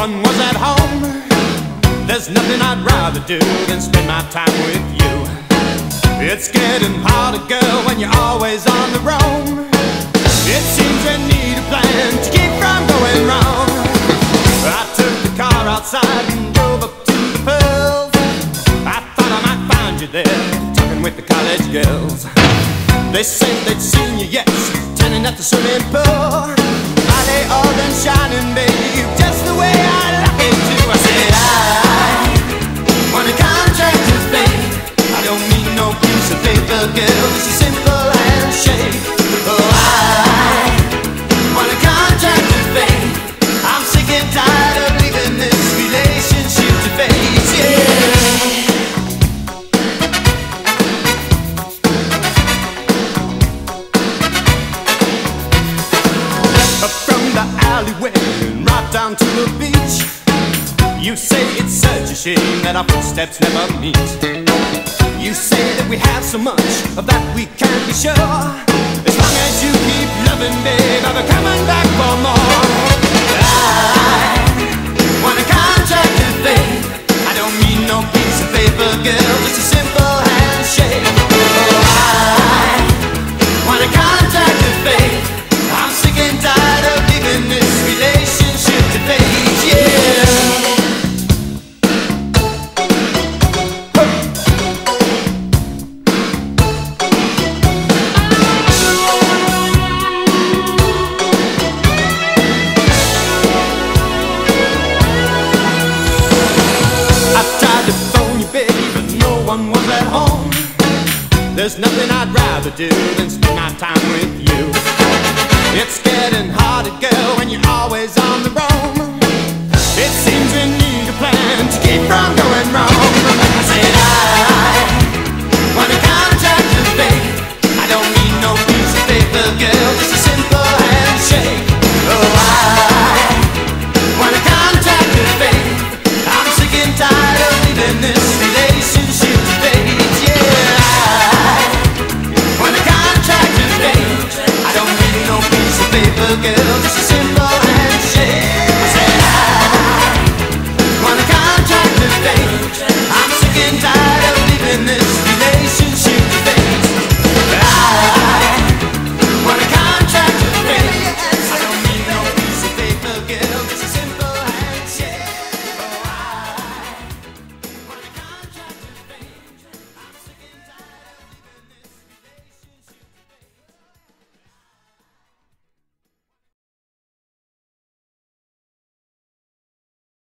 one was at home. There's nothing I'd rather do than spend my time with you. It's getting harder, girl, when you're always on the roam. It seems we need a plan to keep from going wrong. I took the car outside and drove up to the Pearls. I thought I might find you there, talking with the college girls. They said they'd seen you, yes, tanning at the swimming pool. Alleyway right down to the beach. You say it's such a shame that our footsteps never meet. You say that we have so much of that we can't be sure. As long as you keep loving, babe, I'll be coming back for more. I want a contract to babe. I don't need no piece of paper, girl, just a simple There's nothing I'd rather do than spend my time with you. It's getting harder,